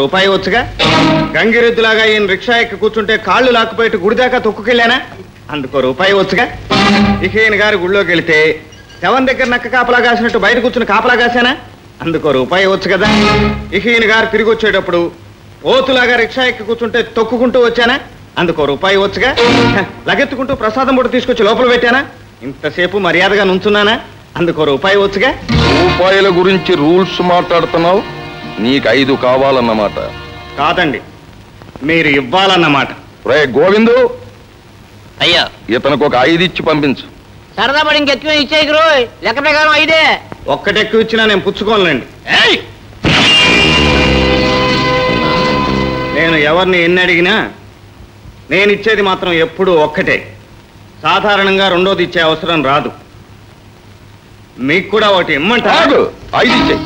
రూపాయి వచ్చుగా? గంగిరెద్దులాగా ఈయన రిక్షా ఎక్కి కూర్చుంటే కాళ్ళు లాక్కుపోయి గుడి దాకా తొక్కుకెళ్ళానా? అందుకో రూపాయి వచ్చుగా? ఇక ఈయన గారు గుళ్ళోకి వెళితే శవం దగ్గర నక్క కాపలా కాసినట్టు బయట కూర్చుని కాపలా కాసానా అందుకో రూపాయి వచ్చు కదా? ఇక ఈయన గారు తిరిగి వచ్చేటప్పుడు ఓతులాగా రిక్షా ఎక్కి కూర్చుంటే తొక్కుకుంటూ వచ్చానా? అందుకో రూపాయి వచ్చుగా? లగెత్తుకుంటూ ప్రసాదం కూడా తీసుకొచ్చి లోపల పెట్టానా? ఇంతసేపు మర్యాదగా నుంచున్నానా? అందుకో రూపాయి వచ్చుగా? రూపాయల గురించి రూల్స్ మాట్లాడుతున్నావు? నీకు ఐదు కావాలన్నమాట. కాదండి మీరు ఇవ్వాలన్నమాట. రే గోవిందు! అయ్యా. ఇతనికి ఒక ఐదు ఇచ్చి పంపించు. సరదా పడి ఇంకెక్కువ ఇచ్చేకి రోయ్. లెక్క ప్రకారం ఐదే. ఒక్కటెక్కువ ఇచ్చినా నేను పుచ్చుకోనులేండి. నేను ఎవరిని ఎన్ని అడిగినా నేను ఇచ్చేది మాత్రం ఎప్పుడూ ఒక్కటే. సాధారణంగా రెండోది ఇచ్చే అవసరం రాదు. మీకు కూడా ఒకటి ఇమ్మంటారు ఐదు ఇచ్చేయి.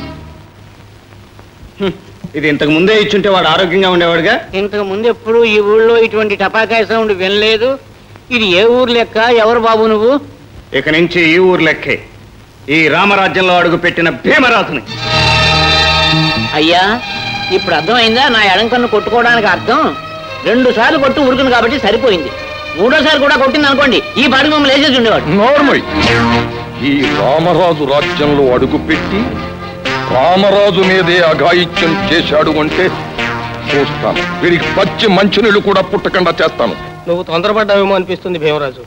ఇది ఇంతకు ముందే ఇచ్చుంటే వాడు ఆరోగ్యంగా ఉండేవాడుగా? ఇంతకు ముందు ఎప్పుడు ఈ ఊళ్ళో ఇటువంటి టపాకాయ సౌండ్ వినలేదు. ఇది ఏ ఊరు లెక్క? ఎవరు బాబు నువ్వు? ఇక నుంచి ఈ ఊరు లెక్కే. ఈ రామరాజ్యంలో అడుగు పెట్టిన భీమరాజుని. అయ్యా ఇప్పుడు అర్థమైందా? నా ఎడం కన్ను కొట్టుకోవడానికి అర్థం? రెండు సార్లు కొట్టు ఉరుకును కాబట్టి సరిపోయింది. మూడోసారి కూడా కొట్టింది అనుకోండి ఈ పాటికి మమ్మల్ని వేసేసి ఉండేవాడు. నోర్మై ఈ రామరాజు రాజ్యంలో అడుగుపెట్టి రామరాజు మీదే అఘాయిత్యం చేశాడు అంటే చూస్తాను. వీడికి పచ్చి మంచినీళ్ళు కూడా పుట్టకుండా చేస్తాను. నువ్వు తొందరపడ్డావేమో అనిపిస్తుంది భీమరాజు.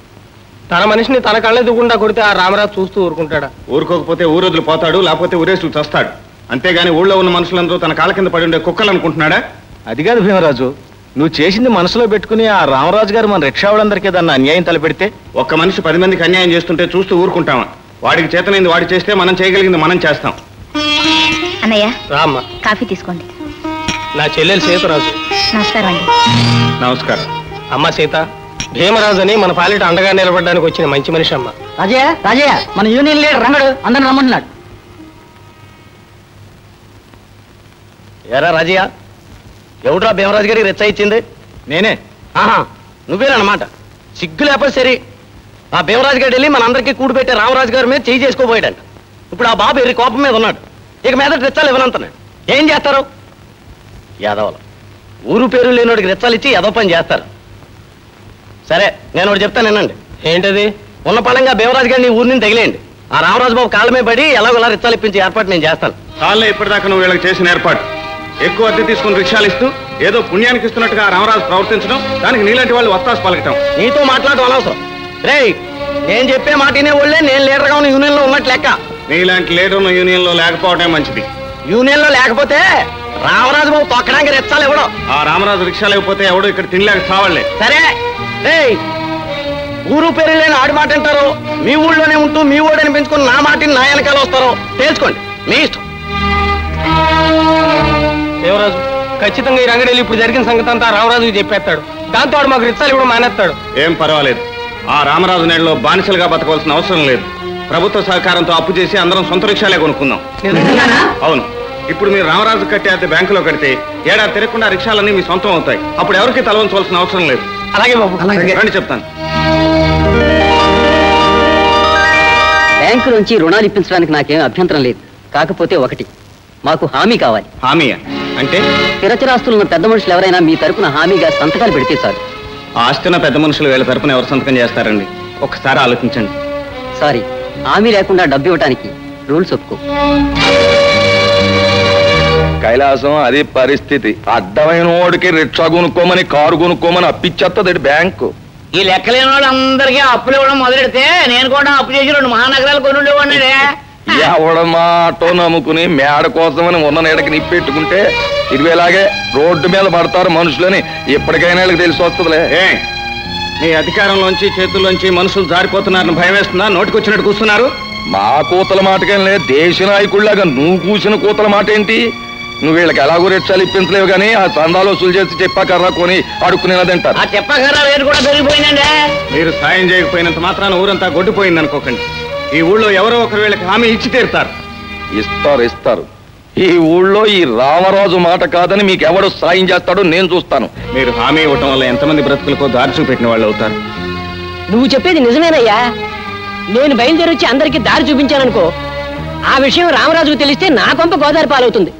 తన మనిషిని తన కళ్ళెదుకుండా కొడితే ఆ రామరాజు చూస్తూ ఊరుకుంటాడా? ఊరుకోకపోతే ఊరొదులు పోతాడు లేకపోతే ఊరేసులు చస్తాడు. అంతేగాని ఊళ్ళో ఉన్న మనుషులందరూ తన కాళ్ళ కింద పడి ఉండే కుక్కలు అనుకుంటున్నాడా అది కాదు భీమరాజు. నువ్వు చేసింది మనసులో పెట్టుకుని ఆ రామరాజు గారు మన రిక్షా వాళ్ళందరికీ దాన్ని అన్యాయం తలపెడితే? ఒక్క మనిషి పది మందికి అన్యాయం చేస్తుంటే చూస్తూ ఊరుకుంటామా? వాడికి చేతనైంది వాడు చేస్తే మనం చేయగలిగింది మనం చేస్తాం. అన్నయ్య రామ్మ. కాఫీ తీసుకోండి. నా చెల్లెలు సీతరాజు. నమస్కారం అండి. నమస్కారం. అమ్మ సీత భీమరాజు అని మన పాలిట అండగా నిలబడడానికి వచ్చిన మంచి మనిషి అమ్మ. రాజయ్య రాజయ్య మన యూనియన్ లీడర్ రంగడు అందరిని రమ్మంటున్నాడు. ఎరా రాజయ్య ఎవడ్రా భీమరాజు గారికి రెచ్చ ఇచ్చింది? నేనే. ఆహా నువ్వేనమాట సిగ్గు లేకపోతే సరే. ఆ భీమరాజు గారు వెళ్ళి మనందరికీ కూడి పెట్టే రామరాజు గారి మీద చేయి చేసుకోబోయాడంట. ఇప్పుడు ఆ బాబు ఎర్రి కోపం మీద ఉన్నాడు. ఇక మీద రెచ్చాలు ఇవ్వనంతనే. ఏం చేస్తారు? యాదవలు. ఊరు పేరు లేనోడికి రెచ్చాలు ఇచ్చి ఎదవ పని చేస్తారు. సరే నేను ఒకటి చెప్తాను వినండి. ఏంటది? ఉన్న పళంగా భీమరాజు గారిని ఊరి నుంచి తగిలేయండి. ఆ రామరాజు బాబు కాళ్ళ మీద పడి ఎలాగోలా రిచ్చాలు ఇప్పించే ఏర్పాటు నేను చేస్తాను. కాళ్ళే ఇప్పటిదాకా నువ్వు వీళ్ళకి చేసిన ఏర్పాటు. ఎక్కువ అద్దె తీసుకుని రిక్షాలు ఇస్తూ ఏదో పుణ్యానికి ఇస్తున్నట్టుగా రామరాజు ప్రవర్తించడం దానికి నీలాంటి వాళ్ళు వస్తాసు పలకటం. నీతో మాట్లాడడం అనవసరం. రే నేను చెప్పే మాట వాళ్ళే నేను లీడర్గా ఉన్న యూనియన్లో ఉన్నట్టు లెక్క. నీలాంటి లీడర్ యూనియన్లో లేకపోవడమే మంచిది. యూనియన్లో లేకపోతే రామరాజు బాబు తొక్కడానికి రెచ్చాలు ఇవ్వడం ఆ రామరాజు రిక్షా లేకపోతే ఎవడు ఇక్కడ తినలేక చావాళ్ళే సరే. రేయ్ ఊరు పేరు లేని ఆడి మాట అంటారు మీ ఊళ్ళోనే ఉంటూ మీ ఊడని పెంచుకుని నా మాటిని నా వెనకాల వస్తారో. తెలుసుకోండి మీ ఇష్టం. భీమరాజు ఖచ్చితంగా ఈ రంగడేళ్ళు ఇప్పుడు జరిగిన సంగతి అంతా రామరాజుకి చెప్పేస్తాడు. దాంతో వాడు మాకు రిచ్చాలు ఇవ్వడం మానేస్తాడు. ఏం పర్వాలేదు. ఆ రామరాజు నేలలో బానిసలుగా బతకవలసిన అవసరం లేదు. ప్రభుత్వ సహకారంతో అప్పు చేసి అందరం సొంత రిక్షాలే కొనుక్కుందాం. అవును. ఇప్పుడు మీరు రామరాజు కట్టే అద్దె బ్యాంకులో కడితే ఏడాది తిరగకుండా రిక్షాలన్నీ మీ సొంతం అవుతాయి. అప్పుడు ఎవరికి తలవంచవలసిన అవసరం లేదు. అలాగే బాబు రండి చెప్తాను. బ్యాంకు నుంచి రుణాలు ఇప్పించడానికి నాకేం అభ్యంతరం లేదు. కాకపోతే ఒకటి మాకు హామీ కావాలి. హామీయా? అంటే? స్థిరచరాస్తులున్న పెద్ద మనుషులు ఎవరైనా మీ తరపున హామీగా సంతకాలు పెడితే చాలు. ఆ ఆస్తిన పెద్ద మనుషులు వీళ్ళ తరపున ఎవరు సంతకం చేస్తారండి? ఒకసారి ఆలోచించండి. సారీ. హామీ లేకుండా డబ్బు ఇవ్వడానికి రూల్స్ ఒప్పుకో. కైలాసం అది పరిస్థితి. అడ్డమైన వాడికి రిక్షా కొనుక్కోమని కారు కొనుక్కోమని అప్పిచ్చేస్తుంది బ్యాంకు. ఈ లెక్కలేని వాళ్ళందరికీ అప్పులు ఇవ్వడం మొదలెడితే నేను కూడా అప్పు చేసి రెండు మహానగరాలు కొని ఉండేవాడిని ఎవడ మాటో నమ్ముకుని మేడ కోసమని ఉన్న నీడకి నిప్పెట్టుకుంటే ఇదివేలాగే రోడ్డు మీద పడతారు మనుషులని. ఎప్పటికైనా వీళ్ళకి తెలిసి వస్తుందిలే. ఏ మీ అధికారంలోంచి చేతుల్లోంచి మనుషులు జారిపోతున్నారని భయం వేస్తుందా నోటికి వచ్చినట్టు కూస్తున్నారు? మా కూతల మాటకేం లే దేశ నాయకుడిలాగా నువ్వు కూసిన కూతల మాట ఏంటి? నువ్వు వీళ్ళకి ఎలాగో రిక్షాలు ఇప్పించలేవు కానీ ఆ చందాలు వసూలు చేసి చెప్పాకర్రా కొని అడుక్కునేదంటారు ఆ రేటు కూడా పెరిగిపోయిందండి మీరు సాయం చేయకపోయినంత మాత్రాన ఊరంతా గొడ్డిపోయింది అనుకోకండి ఈ ఊళ్ళో ఎవరో ఒకరు వీళ్ళకి హామీ ఇచ్చి తీరుతారు. ఇస్తారు ఇస్తారు. ఈ ఊళ్ళో ఈ రామరాజు మాట కాదని మీకు ఎవడు సాయం చేస్తాడో నేను చూస్తాను. మీరు హామీ ఇవ్వటం వల్ల ఎంతమంది బ్రతుకులకో దారి చూపెట్టిన వాళ్ళు అవుతారు? నువ్వు చెప్పేది నిజమేనయ్యా. నేను బయలుదేరి వచ్చి అందరికీ దారి చూపించాననుకో. ఆ విషయం రామరాజుకు తెలిస్తే నా కొంప గోదావరి పాలవుతుంది.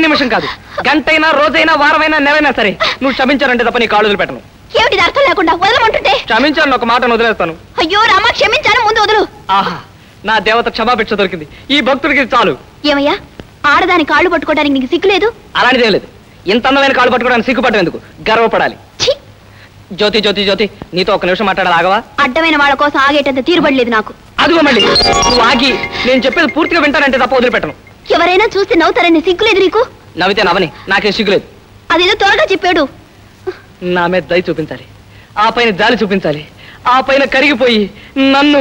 నిమిషం కాదు. గంటైనా రోజైనా వారమైనా నెలైనా సరే నువ్వు క్షమించానంటే తప్ప నీ కాళ్ళు వదిలిపెట్టను. ఏమిటి అర్థం లేకుండా వదలమంటుంటే? క్షమించాను ఒక మాటను వదిలేస్తాను. అయ్యో రామా క్షమించాను. ముందు వదులు. ఆహా. నా దేవత క్షమాభిక్ష దొరికింది. ఈ భక్తుడికి చాలు. ఏమయ్యా? ఆడదాని కాళ్ళు పట్టుకోవడానికి నీకు సిగ్గులేదు అలాంటిదేం లేదు. ఇంత అందమైన కాళ్ళు పట్టుకోవడానికి సిగ్గుపడడం ఎందుకు? గర్వపడాలి. ఛీ! జ్యోతి జ్యోతి జ్యోతి నీతో ఒక నిమిషం మాట్లాడాలి ఆగవా? అడ్డమైన వాళ్ళ కోసం ఆగేటంత తీరుబడలేదు నాకు. అదిగో మళ్ళీ. నువ్వు ఆగి నేను చెప్పేది పూర్తిగా వింటానంటే తప్ప వదిలిపెట్టను. ఎవరైనా చూస్తే నవ్వుతారని సిగ్గులేదు నీకు? నవ్వితే నవ్వని నాకేం సిగ్గులేదు అదేదో త్వరగా చెప్పాడు. నా మీద దయ చూపించాలి. ఆ పైన జాలి చూపించాలి. ఆ పైన కరిగిపోయి నన్ను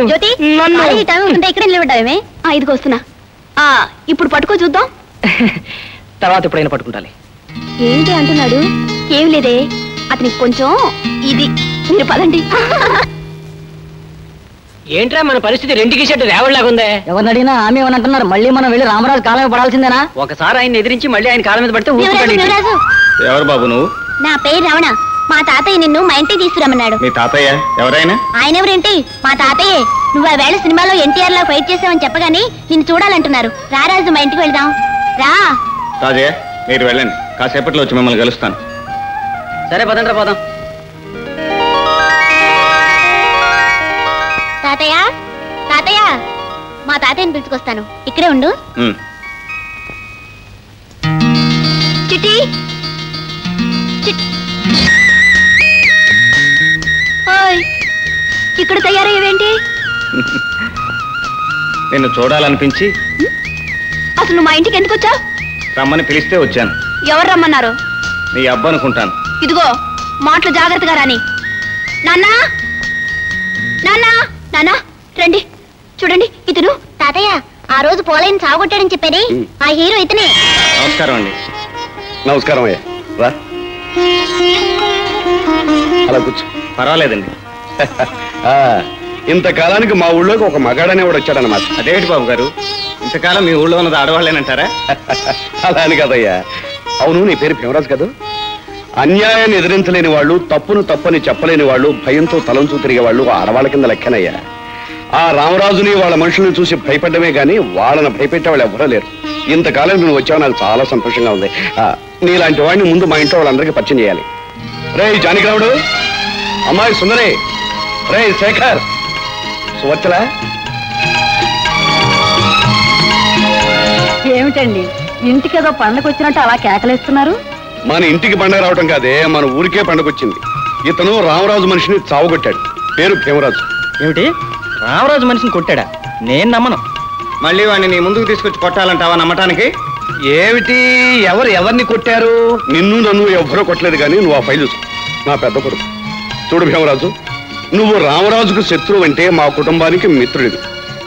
నన్ను. ఇక్కడ నిలబడ్డావేమే? ఆ ఇదిగో వస్తున్నా. ఆ ఇప్పుడు పట్టుకో చూద్దాం. తర్వాత ఎప్పుడైనా పట్టుకుంటాలి. ఏంటి అంటున్నాడు? ఏం లేదే. అతనికి కొంచెం ఇది. మీరు పదండి. ఏంట్రా మన పరిస్థితి రెండుకి షెడ్ రేవడిలాగా ఉందే? ఎవరిని అడిగినా ఆమె ఏమని అంటున్నారు? మళ్ళీ మనం వెళ్ళి రామరాజు కాలం పడాల్సిందేనా? ఒకసారి ఆయన ఎదిరించి మళ్ళీ ఆయన కాళ్ళ మీద పడితే ఎవరు బాబు నువ్వు? నా పేరు రమణ. మా తాతయ్య నిన్ను మా ఇంటికి తీసుకురమ్మన్నాడు. మీ తాతయ్య? ఎవరైనా? ఆయన ఎవరేంటి మా తాతయ్యే. నువ్వు ఆ వేళ సినిమాలో ఎన్టీఆర్ లా ఫైట్ చేసావని చెప్పగానే నిన్ను చూడాలంటున్నారు. రా రాజు మా ఇంటికి వెళ్దాం. రా. రాజయ్య మీరు వెళ్ళండి. కాసేపట్లో వచ్చి మిమ్మల్ని కలుస్తాను. సరే పదండ్రా పోదాం. తాతయ్య తాతయ్య మా తాతయ్యని పిలుచుకొస్తాను. ఇక్కడే ఉండు. చిట్టి ఇక్కడ తయారయ్యేవేంటి? నిన్ను చూడాలనిపించి అసలు నువ్వు మా ఇంటికి ఎందుకు వచ్చావు? రమ్మని పిలిస్తే వచ్చాను. ఎవరు రమ్మన్నారు? నీ అబ్బ అనుకుంటాను. ఇదిగో మాటలు జాగ్రత్తగా రాని. నాన్నా! నాన్నా! నాన్నా! రండి. చూడండి ఇతను. తాతయ్య ఆ రోజు పోలైన సాగొట్టాడని చెప్పేది ఆ హీరో ఇతనే. నమస్కారం అండి. నమస్కారం అయ్యా. రా. అలా కూర్చో. పర్వాలేదండి. ఇంతకాలానికి మా ఊళ్ళోకి ఒక మగాడనే వాడు వచ్చాడనమాట అదేమిటి బాబు గారు? ఇంతకాలం మీ ఊళ్ళో ఉన్నది ఆడవాళ్ళేనంటారా? అలా అని కదయ్యా. అవును నీ పేరు భీమరాజు కదా? అన్యాయాన్ని ఎదిరించలేని వాళ్ళు తప్పును తప్పని చెప్పలేని వాళ్ళు భయంతో తలంచు తిరిగే వాళ్ళు ఆడవాళ్ళ కింద లెక్కనయ్యా. ఆ రామరాజుని వాళ్ళ మనుషుల్ని చూసి భయపడ్డమే గాని వాళ్ళని భయపెట్టే వాళ్ళు ఎవరూ లేరు. ఇంతకాలం నువ్వు వచ్చావు నాకు చాలా సంతోషంగా ఉంది. నీలాంటి వాడిని ముందు మా ఇంట్లో వాళ్ళందరికీ పరిచయం చేయాలి. రే జానకిరావుడు అమ్మాయి సుందరే. రే శేఖర్! సువచ్చలా ఏమిటండి? ఇంటికేదో పండగ వచ్చినట్టు అలా కేకలేస్తున్నారు? మన ఇంటికి పండగ రావటం కాదే మన ఊరికే పండగ వచ్చింది ఇతను రామరాజు మనిషిని చావగొట్టాడు. పేరు భీమరాజు. ఏమిటి? రామరాజు మనిషిని కొట్టాడా? నేను నమ్మను. మళ్ళీ వాడిని నీ ముందుకు తీసుకొచ్చి కొట్టాలంటావా నమ్మటానికి? ఏమిటి? ఎవరు ఎవరిని కొట్టారు? నిన్ను నన్ను ఎవ్వరూ కొట్టలేదు కానీ నువ్వు ఆ ఫైల్ చూసుకో. నా పెద్ద కొడుకు. చూడు భీమరాజు నువ్వు రామరాజుకు శత్రువు అంటే మా కుటుంబానికి మిత్రుడివి.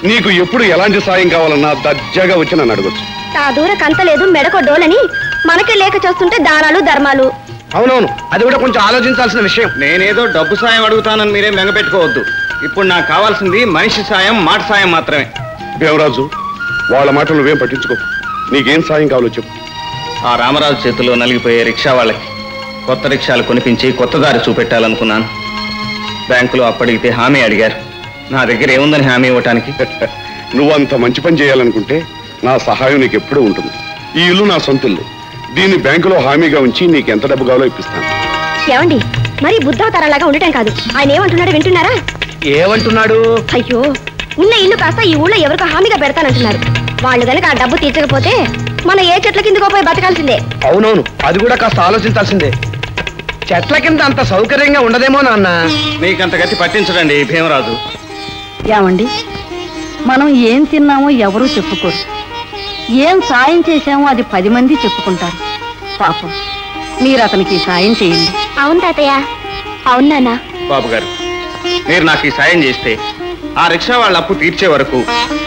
నీకు ఎప్పుడు ఎలాంటి సాయం కావాలన్నా దర్జాగా వచ్చి నన్ను అడగొచ్చు. నా దూర కంత లేదు మెడకో డోలని మనకే లేక చేస్తుంటే దానాలు ధర్మాలు. అవునవును అది కూడా కొంచెం ఆలోచించాల్సిన విషయం. నేనేదో డబ్బు సాయం అడుగుతానని మీరే మెంగపెట్టుకోవద్దు ఇప్పుడు నాకు కావాల్సింది మనిషి సాయం మాట సాయం మాత్రమే. భీమరాజు వాళ్ళ మాటలు నువ్వేం పట్టించుకో. నీకేం సాయం కావాలో చెప్పు. ఆ రామరాజు చేతిలో నలిగిపోయే రిక్షా వాళ్ళకి కొత్త రిక్షాలు కొనిపించి కొత్త దారి చూపెట్టాలనుకున్నాను. బ్యాంకులో అప్పడిగితే హామీ అడిగారు. నా దగ్గర ఏముందని హామీ ఇవ్వటానికి? నువ్వు అంత మంచి పని చేయాలనుకుంటే నా సహాయం నీకు ఎప్పుడూ ఉంటుంది. ఈ ఇల్లు నా సొంత ఇల్లు. దీన్ని బ్యాంకులో హామీగా ఉంచి నీకు ఎంత డబ్బు కావాలో ఇప్పిస్తాను. ఏమండి? మరి బుద్ధావతారాలాగా ఉండటం కాదు. ఆయన ఏమంటున్నాడో వింటున్నారా? ఏమంటున్నాడు? అయ్యో ఉన్న ఇల్లు కాస్త ఈ ఊళ్ళో ఎవరికో హామీగా పెడతానంటున్నారు. వాళ్ళు కనుక ఆ డబ్బు తీర్చకపోతే మన ఏ చెట్ల కిందకో పోయి బతకాల్సిందే. అవునవును అది కూడా కాస్త ఆలోచించాల్సిందే. చెట్ల కింద అంత సౌకర్యంగా ఉండదేమో నాన్న. మీకంత గతి పట్టించడండి భీమరాజు. ఏమండి? మనం ఏం తిన్నామో ఎవరూ చెప్పుకోరు. ఏం సాయం చేశామో అది పది మంది చెప్పుకుంటారు. పాపం మీరు అతనికి సాయం చేయండి. అవును తాతయ్య. అవును నాన్న. బాబు గారు మీరు నాకు ఈ సాయం చేస్తే ఆ రిక్షా వాళ్ళ అప్పు తీర్చే వరకు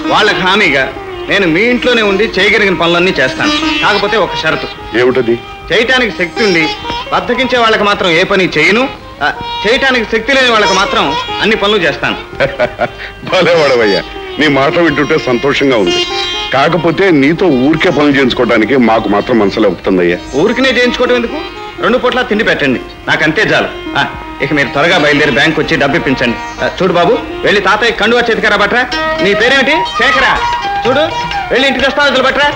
వాళ్ళకి హామీగా నేను మీ ఇంట్లోనే ఉండి చేయగలిగిన పనులన్నీ చేస్తాను. కాకపోతే ఒక షరతు. ఏమిటది? చేయటానికి శక్తి ఉండి బద్దకించే వాళ్ళకి మాత్రం ఏ పని చేయను. చేయటానికి శక్తి లేని వాళ్ళకి మాత్రం అన్ని పనులు చేస్తాను. భలేవాడవయ్యా. నీ మాట వింటుంటే సంతోషంగా ఉంది. కాకపోతే నీతో ఊరికే పనులు చేయించుకోవడానికి మాకు మాత్రం మనసులో ఒప్పుతుందయ్యా. ఊరికినే చేయించుకోవడం ఎందుకు? రెండు పూట్ల తిండి పెట్టండి. నాకు అంతే చాలు ఇక మీరు త్వరగా బయలుదేరి బ్యాంక్ వచ్చి డబ్బు ఇప్పించండి. చూడు బాబు వెళ్ళి తాతయ్య కండువా చేతికరా బట్రా నీ పేరేమిటి? శేఖరా. చూడు వెళ్ళి ఇంటికి దస్తావేజులు బట్రా